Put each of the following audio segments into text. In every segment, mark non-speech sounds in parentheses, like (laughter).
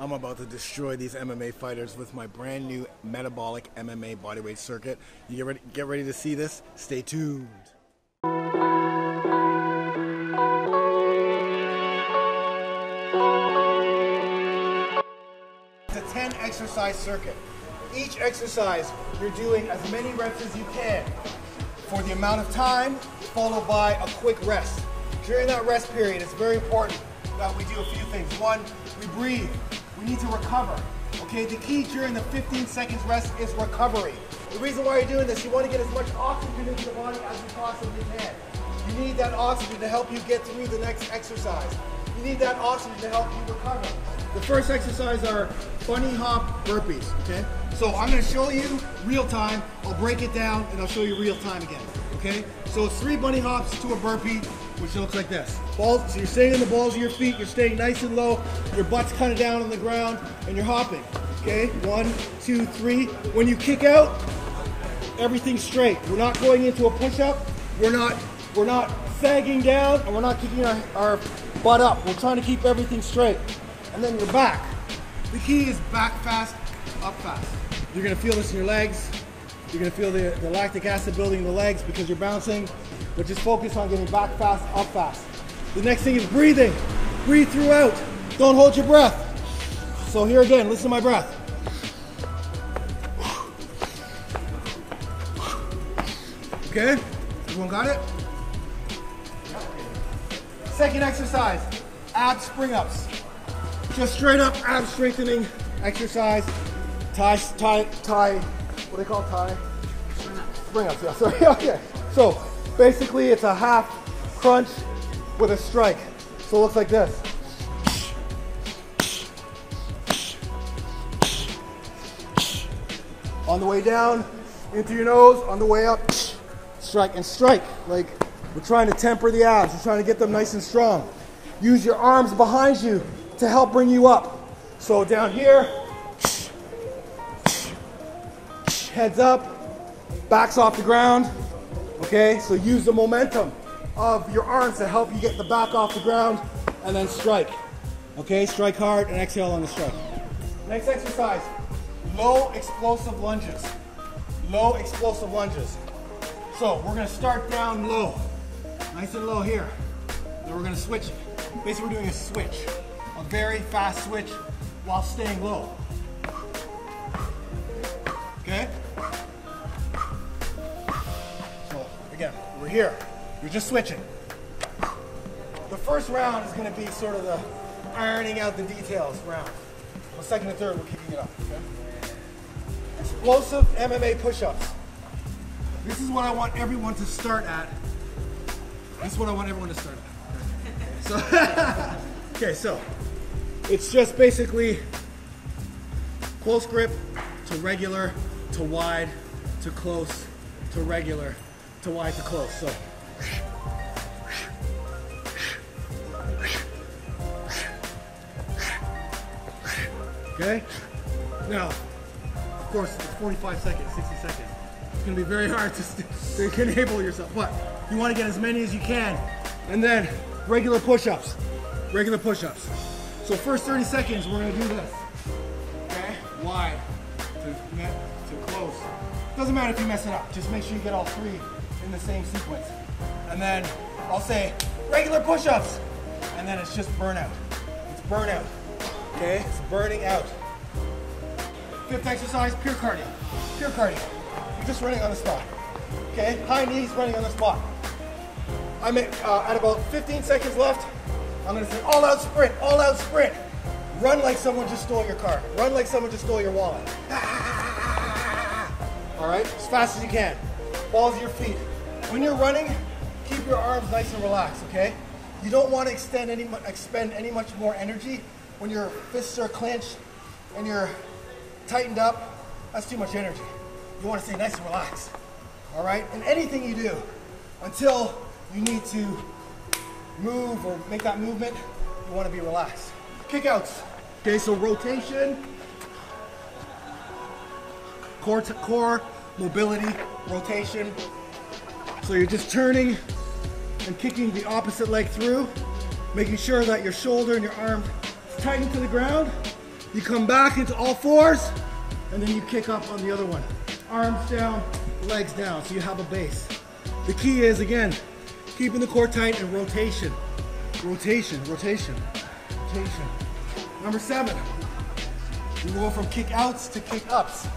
I'm about to destroy these MMA fighters with my brand new metabolic MMA bodyweight circuit. You get ready, get ready to see this? Stay tuned. It's a 10 exercise circuit. Each exercise, you're doing as many reps as you can for the amount of time, followed by a quick rest. During that rest period, it's very important that we do a few things. One, we breathe. We need to recover. Okay, the key during the 15 seconds rest is recovery. The reason why you're doing this, you want to get as much oxygen into the body as you possibly can. You need that oxygen to help you get through the next exercise. You need that oxygen to help you recover. The first exercise are bunny hop burpees, okay? So I'm gonna show you real time, I'll break it down, and I'll show you real time again, okay? So it's three bunny hops to a burpee, which looks like this. Balls, so you're staying in the balls of your feet, you're staying nice and low, your butt's kind of down on the ground, and you're hopping, okay? One, two, three. When you kick out, everything's straight. We're not going into a push-up, we're not, we're not sagging down, and we're not kicking our, our butt up. We're trying to keep everything straight. And then you're back. The key is back fast, up fast. You're gonna feel this in your legs. You're gonna feel the, the lactic acid building in the legs because you're bouncing, but just focus on getting back fast, up fast. The next thing is breathing. Breathe throughout. Don't hold your breath. So here again, listen to my breath. Okay, everyone got it? Second exercise, ab spring ups. Just straight up ab strengthening exercise. Tie, tie, tie, what do they call tie? Spring ups, yeah, sorry, (laughs) okay. So basically it's a half crunch with a strike. So it looks like this. On the way down, into your nose, on the way up, strike and strike. Like we're trying to temper the abs, we're trying to get them nice and strong. Use your arms behind you to help bring you up. So down here, heads up, backs off the ground. Okay, so use the momentum of your arms to help you get the back off the ground and then strike. Okay, strike hard and exhale on the strike. Next exercise, low explosive lunges. Low explosive lunges. So we're gonna start down low, nice and low here. Then we're gonna switch it. Basically, we're doing a switch, a very fast switch while staying low. Here. You're just switching. The first round is gonna be sort of the ironing out the details round. The second and third, we're keeping it up. Okay? Explosive MMA push-ups. This is what I want everyone to start at. This is what I want everyone to start at. So, (laughs) okay, so it's just basically close grip to regular to wide to close to regular to wide to close. So. Okay? Now, of course, it's 45 seconds, 60 seconds. It's gonna be very hard to, to enable yourself, but you wanna get as many as you can. And then regular push-ups, regular push-ups. So first 30 seconds, we're gonna do this. Okay, wide to to close. Doesn't matter if you mess it up, just make sure you get all three in the same sequence. And then I'll say regular push-ups, and then it's just burnout. It's burnout, okay? It's burning out. Fifth exercise, pure cardio. Pure cardio. You're just running on the spot. Okay, high knees running on the spot. I'm at, uh, at about 15 seconds left. I'm gonna say all out sprint, all out sprint. Run like someone just stole your car. Run like someone just stole your wallet. (laughs) All right, as fast as you can. Balls of your feet. When you're running, keep your arms nice and relaxed, okay? You don't want to extend any, expend any much more energy when your fists are clenched and you're tightened up. That's too much energy. You want to stay nice and relaxed, all right? And anything you do until you need to move or make that movement, you want to be relaxed. Kickouts. Okay, so rotation, core to core, mobility, rotation. So you're just turning and kicking the opposite leg through, making sure that your shoulder and your arm is tightened to the ground, You come back into all fours, and then you kick up on the other one. Arms down, legs down, so you have a base. The key is, again, keeping the core tight and rotation. Rotation, rotation, rotation. Number seven, you go from kick outs to kick ups.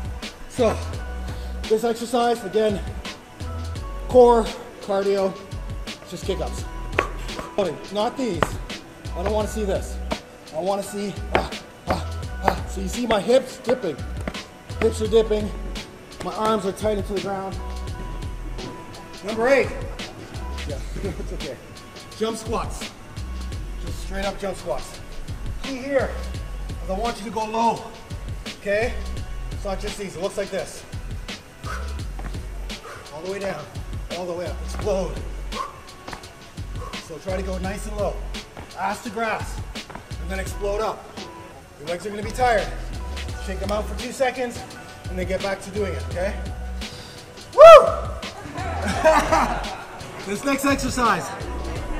So, this exercise, again, core, cardio, just kick ups. Not these. I don't want to see this. I want to see, ah, ah, ah. So you see my hips dipping. Hips are dipping. My arms are tight into the ground. Number eight. Yeah, (laughs) it's okay. Jump squats. Just straight up jump squats. Key here is I want you to go low. Okay? It's not just these. It looks like this. All the way down. All the way up. Explode. So try to go nice and low. Ass to grass. And then explode up. Your legs are going to be tired. Shake them out for two seconds and then get back to doing it, okay? Woo! (laughs) this next exercise,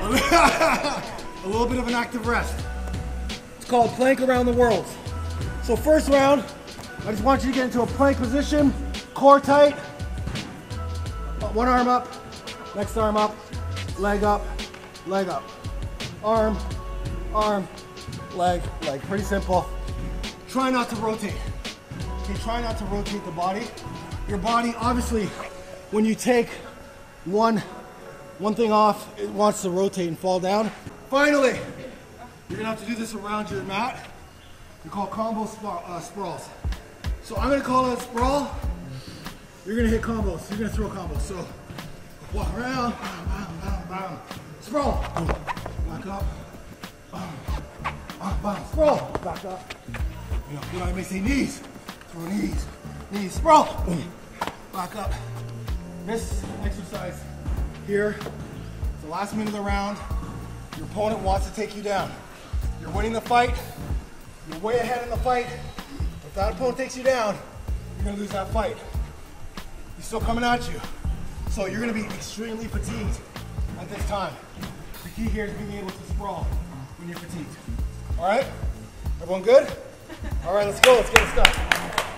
(laughs) a little bit of an active rest. It's called plank around the world. So first round, I just want you to get into a plank position, core tight, one arm up, next arm up, leg up, leg up, arm, arm, leg, leg. Pretty simple. Try not to rotate. Okay, try not to rotate the body. Your body, obviously, when you take one, one thing off, it wants to rotate and fall down. Finally, you're gonna have to do this around your mat. We call combo uh, sprawls. So I'm gonna call it a sprawl. You're gonna hit combos. You're gonna throw combos. So walk around, bam, bam, bam, bam. Sprawl. Back up. Bam, bam. Sprawl. Back up. You know, you know, I may say knees. Throw knees. Knees. Sprawl. Boom. Back up. This exercise here, the last minute of the round. Your opponent wants to take you down. You're winning the fight. You're way ahead in the fight. If that opponent takes you down, you're gonna lose that fight. He's still coming at you. So you're gonna be extremely fatigued at this time. The key here is being able to sprawl when you're fatigued. All right? Everyone good? All right, let's go. Let's get it started.